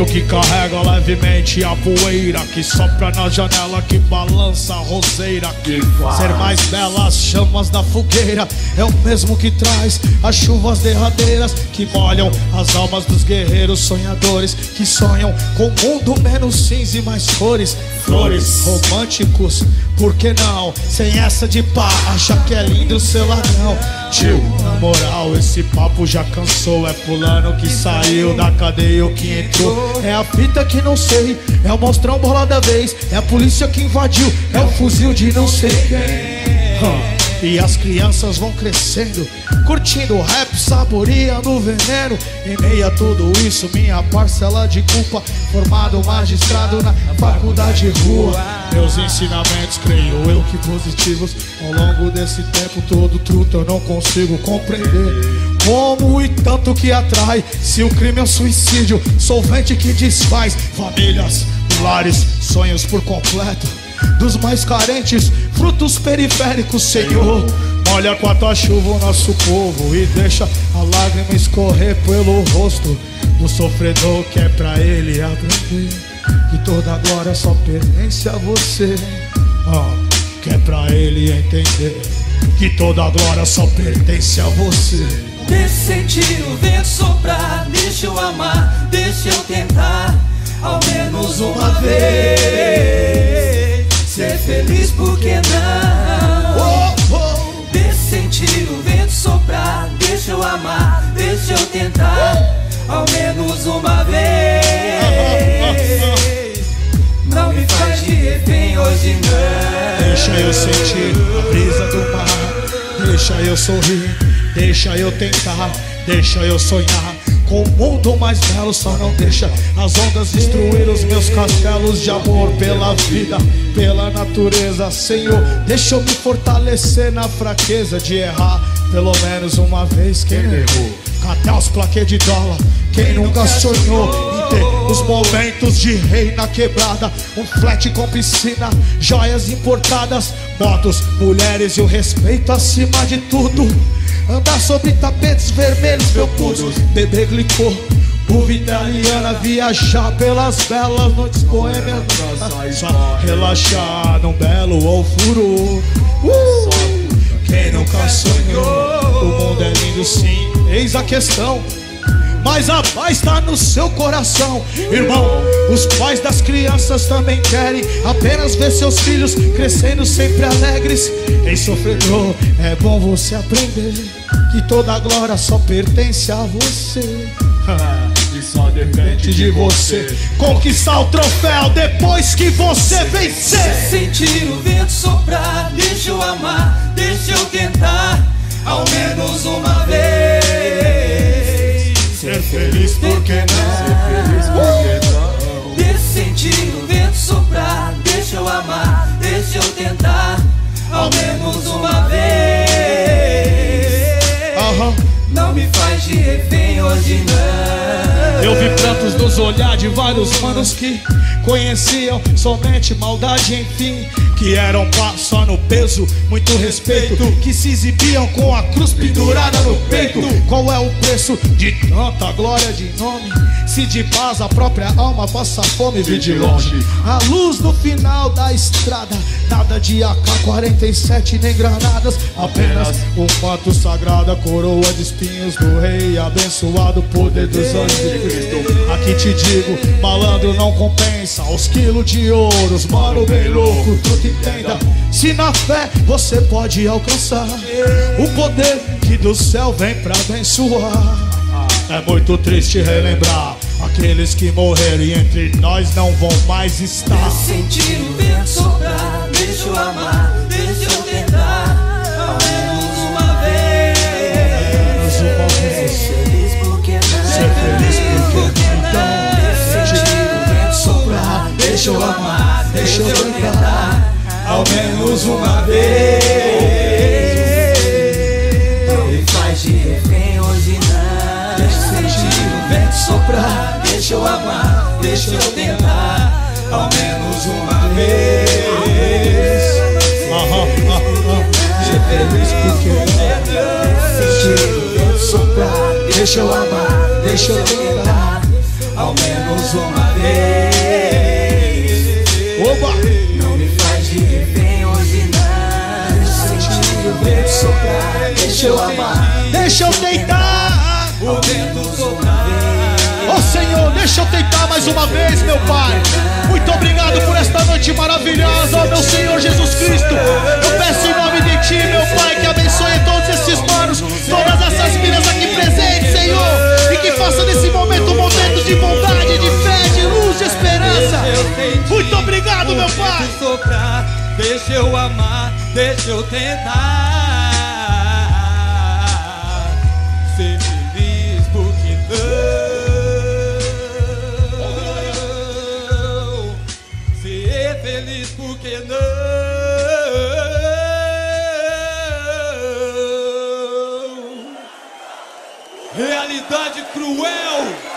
Vento que carrega levemente a poeira Que sopra na janela, que balança a roseira Que faz. Ser mais bela as chamas da fogueira É o mesmo que traz as chuvas derradeiras Que molham as almas dos guerreiros sonhadores Que sonham com um mundo menos cinza e mais cores Flores românticos, por que não? Sem essa de pá, acha que é lindo seu ladrão Tio, na moral, esse papo já cansou É fulano que saiu da cadeia ou que entrou É a fita que não sei, é o monstrão bola da vez É a polícia que invadiu, é o fuzil de não sei quem Hum. E as crianças vão crescendo, curtindo rap, saboreando o veneno. Em meio a tudo isso, minha parcela de culpa. Formado magistrado na faculdade rua. Meus ensinamentos, creio eu que positivos. Ao longo desse tempo todo, truto eu não consigo compreender. Como e tanto que atrai, se o crime é um suicídio, solvente que desfaz famílias, lares, sonhos por completo dos mais carentes, frutos periféricos, Senhor. Molha com a tua chuva o nosso povo e deixa a lágrima escorrer pelo rosto do sofredor que é pra ele aprender que toda glória só pertence a você. Ah, que é pra ele entender que toda glória só pertence a você. Deixa sentir o vento soprar, deixa eu amar, deixa eu tentar, ao menos uma vez. Tentar, ao menos uma vez. Não me faz de refém hoje não. Deixa eu sentir a brisa do mar. Deixa eu sorrir, deixa eu tentar, deixa eu sonhar. Com o mundo mais belo, só não deixa as ondas destruir os meus castelos de amor pela vida, pela natureza. Senhor, deixa eu me fortalecer na fraqueza de errar, pelo menos uma vez. Quem errou? Cadê os plaquês de dólar? Quem nunca sonhou ter os momentos de rei na quebrada? Um flat com piscina, joias importadas, motos, mulheres e o respeito acima de tudo. Andar sobre tapetes vermelhos, meu pulso, beber glicor. Uva italiana, viajar pelas belas noites boêmias. Só relaxar num belo ofuro. Uh! Quem nunca sonhou? O mundo é lindo sim, eis a questão. Mas a paz está no seu coração, irmão. Os pais das crianças também querem apenas ver seus filhos crescendo sempre alegres. Em sofredor, é bom você aprender que toda glória só pertence a você. E só depende De você conquistar o troféu depois que você vencer. Sentir o vento soprar, deixa eu amar, deixa eu tentar, ao menos uma vez. Ser feliz porque não. Feliz porque não. Deixa sentir o vento soprar, deixa eu amar, deixa eu tentar, ao menos uma vez. Não me faz de refém hoje não. Eu vi prantos nos olhar de vários manos que conheciam somente maldade, enfim. Que eram pá só no peso, muito respeito. Que se exibiam com a cruz pendurada no peito. Qual é o preço de tanta glória de nome? Se de paz a própria alma passa fome, vi de longe. A luz no final da estrada, nada de AK-47 nem granadas. Apenas o fato sagrado, a coroa de espinhos do rei. Abençoado poder dos anjos de Cristo. Aqui te digo, malandro não compensa. Os quilos de ouros, mano bem louco, tu te entenda. Se na fé você pode alcançar o poder que do céu vem pra abençoar. É muito triste relembrar aqueles que morreram e entre nós não vão mais estar. Sentir o vento soprar, deixa eu amar, deixa menos uma vez. Não me faz de refém hoje não. Deixa sentir o vento soprar, deixa eu amar, deixa eu tentar, ao menos uma vez. Ser feliz porque sentir o vento soprar, deixa eu amar, deixa eu tentar, Deixa eu tentar. O vento soprar. Ó Senhor, deixa eu tentar mais uma vez, meu Pai. Muito obrigado por esta noite maravilhosa, ó meu Senhor Jesus Cristo. Eu peço em nome de Ti, meu Pai, que abençoe todos esses manos, todas essas minas aqui presentes, Senhor. E que faça desse momento um momento de bondade, de fé, de luz, de esperança. Muito obrigado, meu Pai. Deixa eu amar, deixa eu tentar. Realidade cruel.